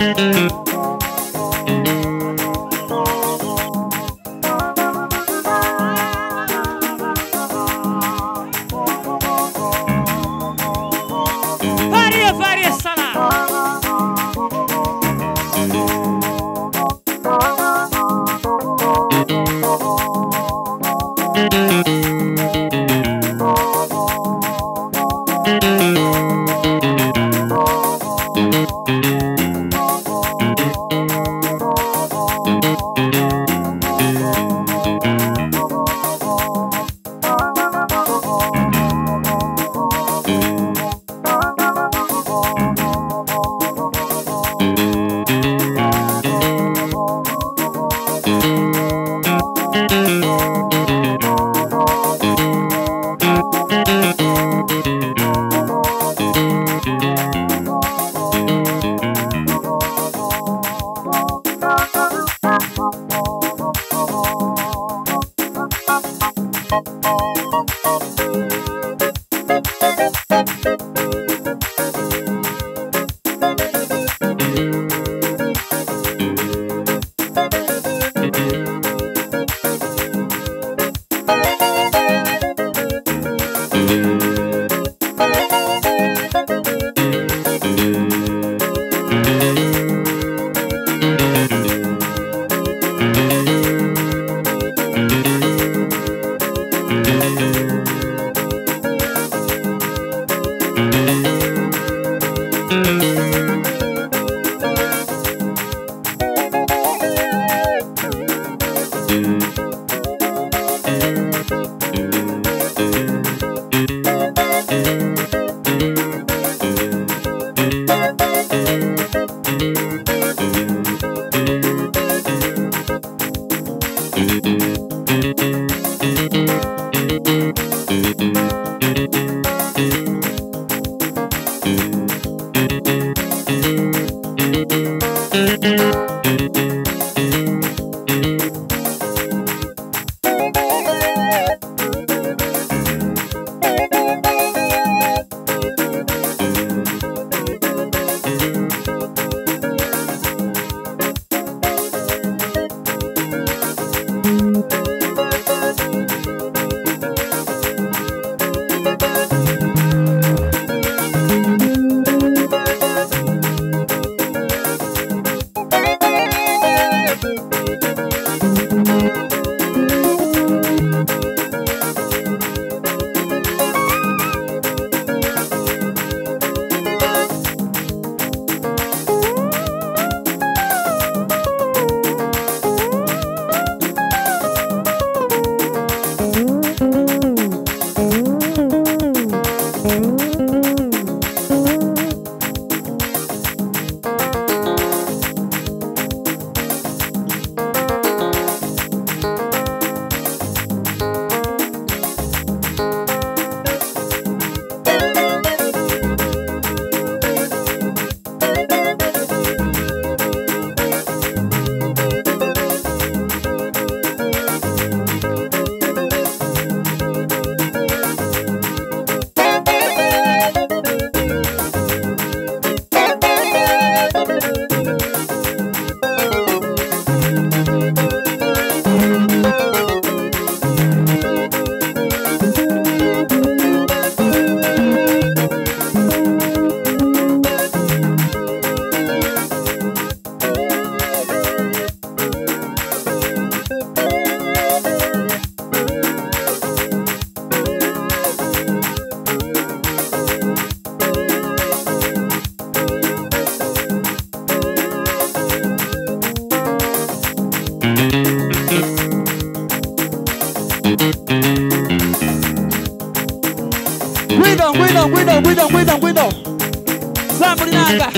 Varie, Guido, Guido, Guido, Guido, Guido, Guido. Sambulinanga.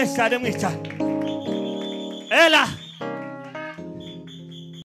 Imana amashyi